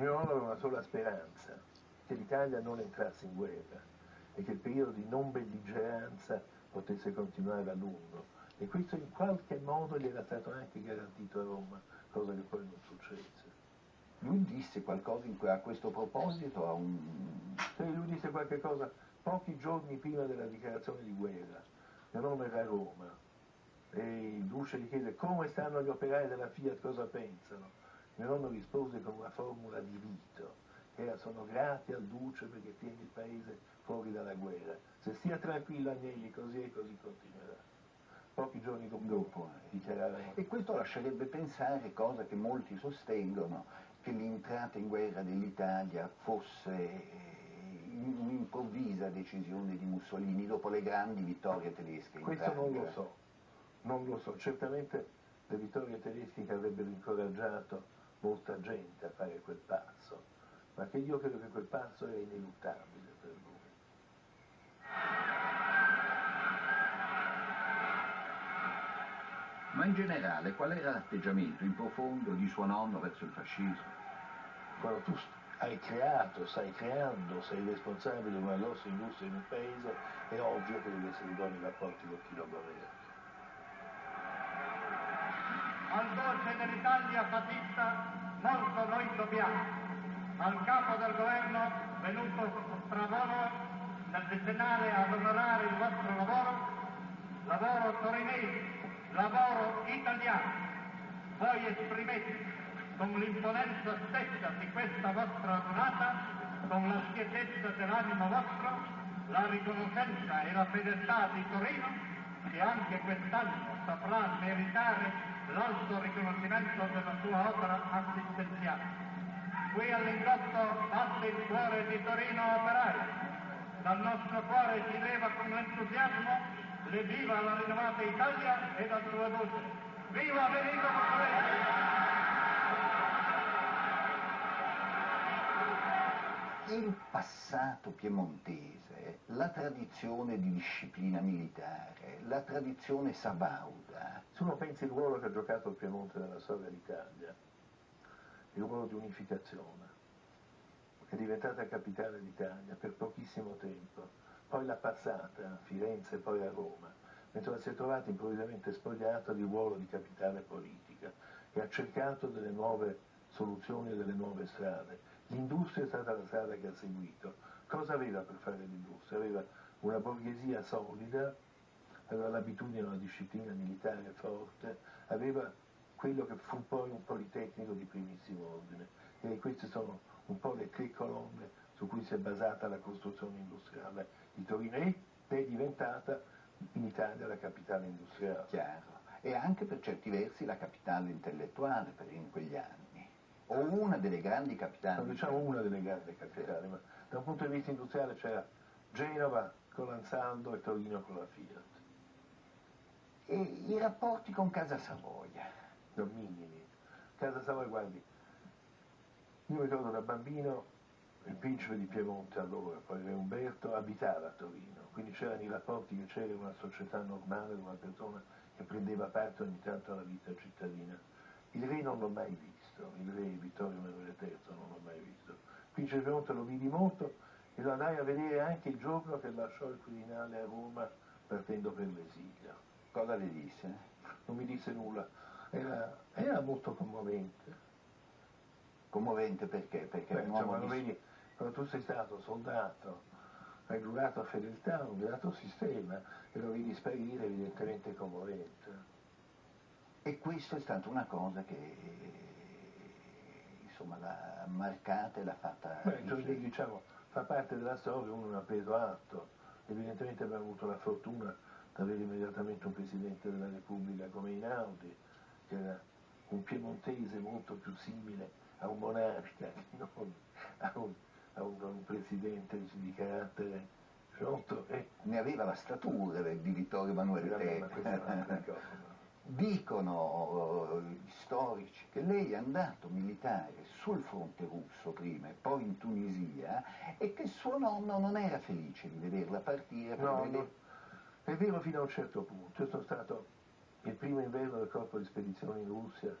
Mio nonno aveva una sola speranza, che l'Italia non entrasse in guerra e che il periodo di non belligeranza potesse continuare a lungo. E questo in qualche modo gli era stato anche garantito a Roma, cosa che poi non successe. Lui disse qualcosa a questo proposito? A un... sì, lui disse qualche cosa pochi giorni prima della dichiarazione di guerra. Mio nonno era a Roma e il duce gli chiese come stanno gli operai della Fiat, cosa pensano. Mio nonno rispose con una formula di rito, che era sono grati al duce perché tiene il paese fuori dalla guerra. Se stia tranquillo Agnelli, così e così continuerà pochi giorni dopo dichiarare. E questo lascerebbe pensare, cosa che molti sostengono, che l'entrata in guerra dell'Italia fosse un'improvvisa decisione di Mussolini dopo le grandi vittorie tedesche in Questo non lo so, non lo so. Certamente le vittorie tedesche che avrebbero incoraggiato molta gente a fare quel passo, ma che io credo che quel passo era ineluttabile per lui. Ma in generale qual era l'atteggiamento in profondo di suo nonno verso il fascismo? Quando tu hai creato, stai creando, sei responsabile di una grossa industria in un paese, è ovvio che devi essere buoni rapporti con chi lo governa. Al voce dell'Italia fascista molto noi dobbiamo. Al capo del governo venuto tra voi nel decennale ad onorare il vostro lavoro, lavoro torinese, lavoro italiano. Voi esprimete con l'imponenza stessa di questa vostra donata, con la schiettezza dell'animo vostro, la riconoscenza e la fedeltà di Torino, che anche quest'anno saprà meritare l'alto riconoscimento della sua opera assistenziale. Qui all'indotto batte il cuore di Torino operaio. Dal nostro cuore si leva con entusiasmo le viva la rinnovata Italia e la sua voce. Viva Benito Mussolini! Il passato piemontese, la tradizione di disciplina militare, la tradizione sabauda. Se uno pensa il ruolo che ha giocato il Piemonte nella storia d'Italia, il ruolo di unificazione, è diventata capitale d'Italia per pochissimo tempo, poi l'ha passata a Firenze e poi a Roma, mentre si è trovata improvvisamente spogliata di ruolo di capitale politica e ha cercato delle nuove soluzioni e delle nuove strade L'industria è stata la strada che ha seguito. Cosa aveva per fare l'industria? Aveva una borghesia solida, aveva l'abitudine a una disciplina militare forte, aveva quello che fu poi un politecnico di primissimo ordine. E queste sono un po' le tre colonne su cui si è basata la costruzione industriale di Torino ed è diventata in Italia la capitale industriale. Chiaro. E anche per certi versi la capitale intellettuale in quegli anni o una delle grandi capitali. No, diciamo una delle grandi capitali, ma da un punto di vista industriale c'era Genova con l'Ansaldo e Torino con la Fiat. E i rapporti con Casa Savoia? Non minimi. Casa Savoia, guardi, io mi ricordo da bambino il principe di Piemonte allora, poi Re Umberto, abitava a Torino, quindi c'erano i rapporti che c'era una società normale, una persona che prendeva parte ogni tanto alla vita cittadina. Il re non l'ho mai visto visto, il re Vittorio Emanuele III non l'ho mai visto. Principe Piemonte lo vidi molto e lo andai a vedere anche il giorno che lasciò il Quirinale a Roma partendo per l'esilio. Cosa le disse? Non mi disse nulla, era, era molto commovente. Commovente perché? Perché Beh, insomma, vedi, quando tu sei stato soldato, hai giurato a fedeltà, un giurato sistema e lo vedi sparire evidentemente commovente. E questo è stata una cosa che insomma, l'ha marcata e l'ha fatta... Beh, cioè, diciamo, fa parte della storia, uno ne ha preso atto, evidentemente abbiamo avuto la fortuna di avere immediatamente un Presidente della Repubblica come Inaudi, che era un piemontese molto più simile a un monarca che non a un, a un, a un Presidente di carattere sciolto. E... Ne aveva la statura di Vittorio Emanuele III. Dicono gli uh, storici che lei è andato militare sul fronte russo prima e poi in Tunisia e che suo nonno non era felice di vederla partire. No, vedere... è vero fino a un certo punto. Io sono stato il primo inverno del corpo di spedizione in Russia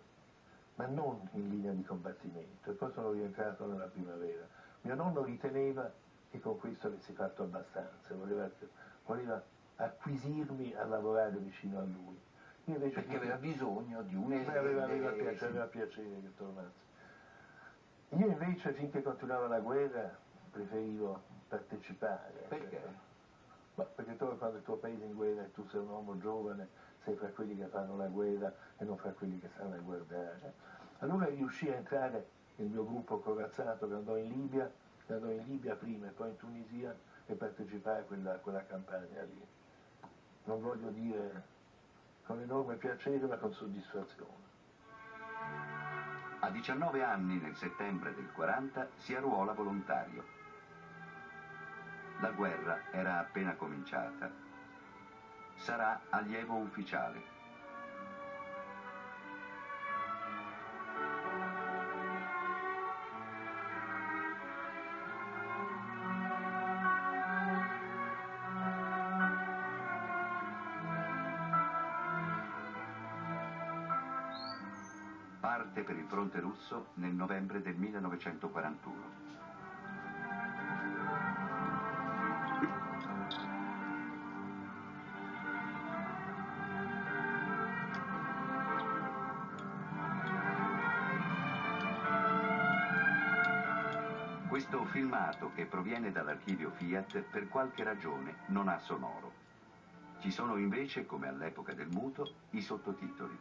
ma non in linea di combattimento. E poi sono rientrato nella primavera. Mio nonno riteneva che con questo avessi fatto abbastanza, voleva, voleva acquisirmi a lavorare vicino a lui. Perché aveva bisogno di un erede. Aveva, aveva, piacere, aveva piacere che tornassi. Io invece finché continuava la guerra preferivo partecipare. Perché? Ma perché tu quando il tuo paese è in guerra e tu sei un uomo giovane, sei fra quelli che fanno la guerra e non fra quelli che stanno a guardare. Allora riuscì a entrare nel mio gruppo corazzato che andò in Libia, che andò in Libia prima e poi in Tunisia e partecipai a quella, quella campagna lì. Non voglio dire con enorme piacere ma con soddisfazione. A 19 anni, nel settembre del 40, si arruola volontario. La guerra era appena cominciata. Sarà allievo ufficiale. Parte per il fronte russo nel novembre del 1941. Questo filmato, che proviene dall'archivio Fiat, per qualche ragione non ha sonoro. Ci sono invece, come all'epoca del muto, i sottotitoli.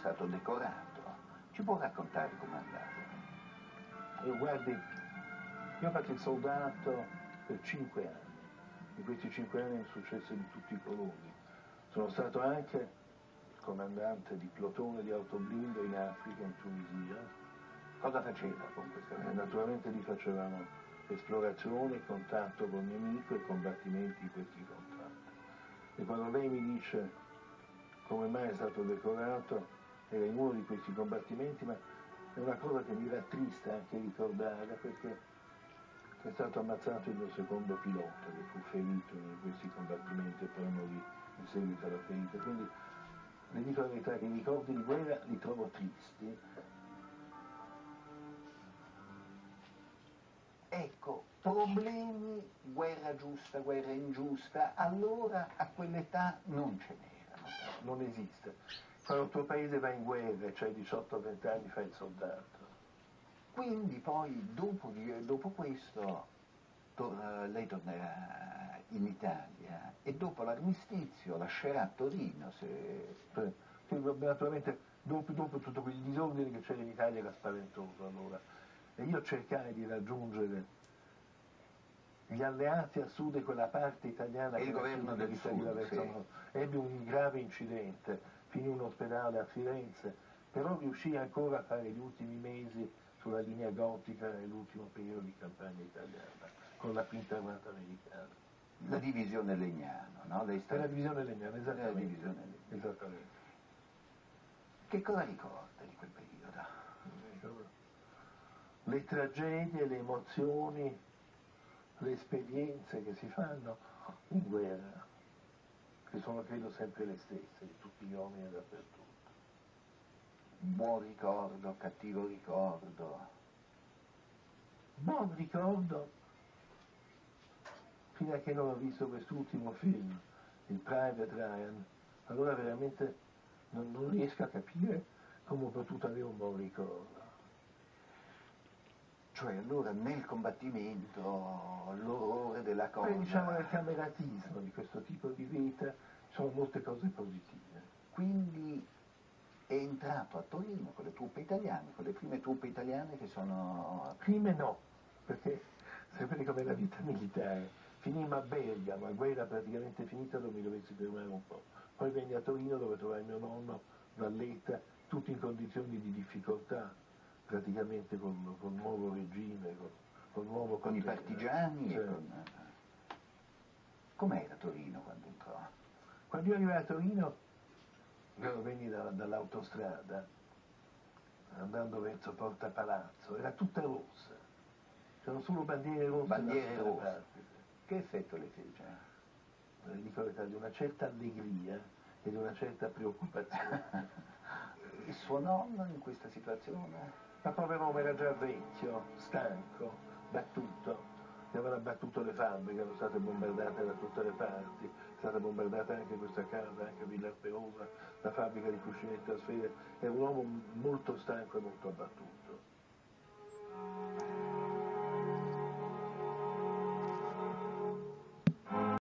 Stato decorato. Ci può raccontare com'è andato? Eh, guardi, io ho fatto il soldato per cinque anni. In questi cinque anni è successo di tutti i colori. Sono stato anche comandante di plotone di autoblindo in Africa, in Tunisia. Cosa faceva con questa eh, Naturalmente lì facevamo esplorazione, contatto con il nemico e combattimenti di questi contatti. E quando lei mi dice come mai è stato decorato, era in uno di questi combattimenti, ma è una cosa che mi rattrista anche ricordare perché è stato ammazzato il mio secondo pilota che fu ferito in questi combattimenti e poi morì in seguito alla ferita. Quindi le dico la verità che i ricordi di guerra li trovo tristi. Ecco, problemi, guerra giusta, guerra ingiusta, allora a quell'età non ce n'erano. Non esiste quando il tuo paese va in guerra, cioè 18-20 anni fai il soldato. Quindi poi dopo, dopo questo to, lei tornerà in Italia e dopo l'armistizio lascerà Torino. Se... Naturalmente dopo, dopo, tutto quel disordine che c'era in Italia era spaventoso allora. E io cercai di raggiungere gli alleati a sud e quella parte italiana e che il governo del sud, verso sì. ebbe un grave incidente finì in ospedale a Firenze, però riuscì ancora a fare gli ultimi mesi sulla linea gotica e l'ultimo periodo di campagna italiana, con la quinta armata americana. La divisione Legnano, no? Lei sta... La divisione Legnano, esattamente. La divisione esattamente. Che cosa ricorda di quel periodo? Le tragedie, le emozioni, le esperienze che si fanno in guerra che sono credo sempre le stesse di tutti gli uomini dappertutto. Buon ricordo, cattivo ricordo. Buon ricordo fino a che non ho visto quest'ultimo film, il Private Ryan, allora veramente non, non riesco a capire come ho potuto avere un buon ricordo. Cioè allora nel combattimento, l'orrore della cosa... Beh, diciamo nel cameratismo di questo tipo di vita sono molte cose positive. Quindi è entrato a Torino con le truppe italiane, con le prime truppe italiane che sono... Prime no, perché sapete com'è la vita militare. Finimmo a Bergamo, la guerra praticamente finita dove mi dovessi fermare un po'. Poi venni a Torino dove trovai mio nonno, Valletta, tutti in condizioni di difficoltà, praticamente con, con nuovo regime, con, con nuovo con i partigiani cioè, con... Com'era Torino quando entrò? Quando io arrivai a Torino, io venni da, dall'autostrada, andando verso Porta Palazzo, era tutta rossa, c'erano solo bandiere rosse. Bandiere rosse. Che effetto le fece? Dico la verità, di una certa allegria e di una certa preoccupazione. Il suo nonno in questa situazione? Ma povero uomo era già vecchio, stanco, battuto, che aveva battuto le fabbriche, erano state bombardate da tutte le parti, è stata bombardata anche questa casa, anche Villa Perosa, la fabbrica di cuscinetti a sfere, era un uomo molto stanco e molto abbattuto.